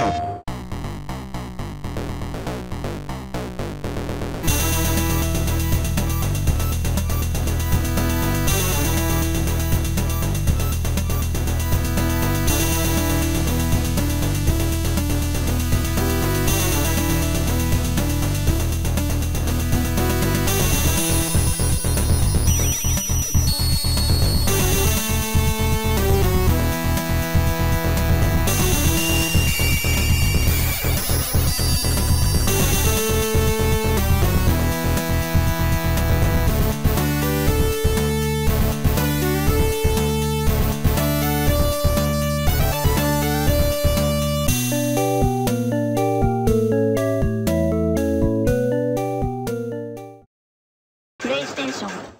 Oh. ステーション。